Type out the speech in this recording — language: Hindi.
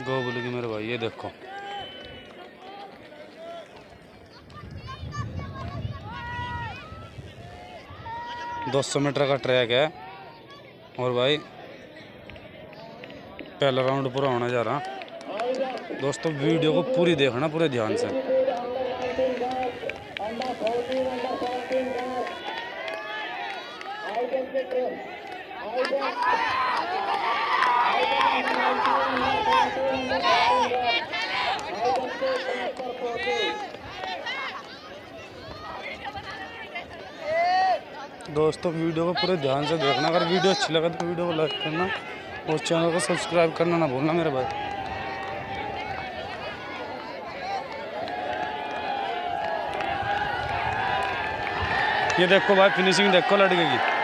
गोबल की मेरे भाई, ये देखो। दो सौ मीटर का ट्रैक है। और भाई, पहला राउंड पूरा होने जा रहा। दोस्तों, वीडियो को पूरी देखना, पूरे ध्यान से। दोस्तों, वीडियो को पूरे ध्यान से देखना। अगर वीडियो अच्छी लगे तो वीडियो को लाइक करना और चैनल को सब्सक्राइब करना ना भूलना मेरे भाई। ये देखो भाई फिनिशिंग देखो लड़के की।